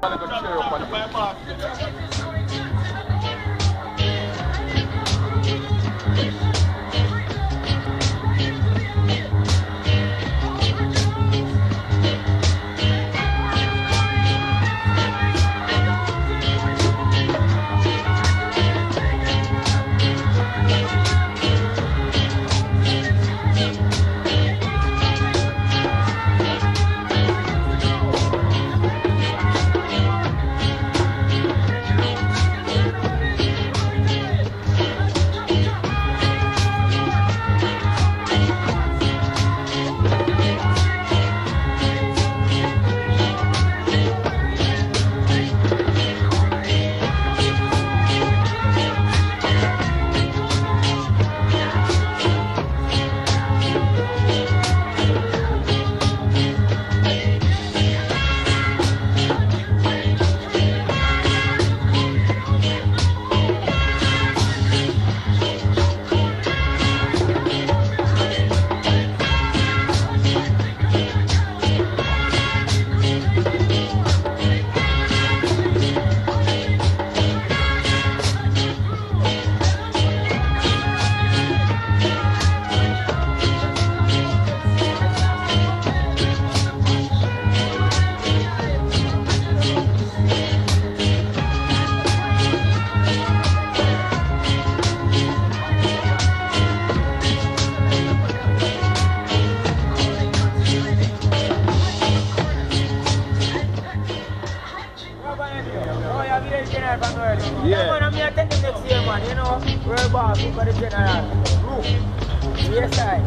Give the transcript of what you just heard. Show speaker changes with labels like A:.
A: Gotta go share up Yeah, man, I'm here next year, man. You know, we're boss, the general. Yes, I.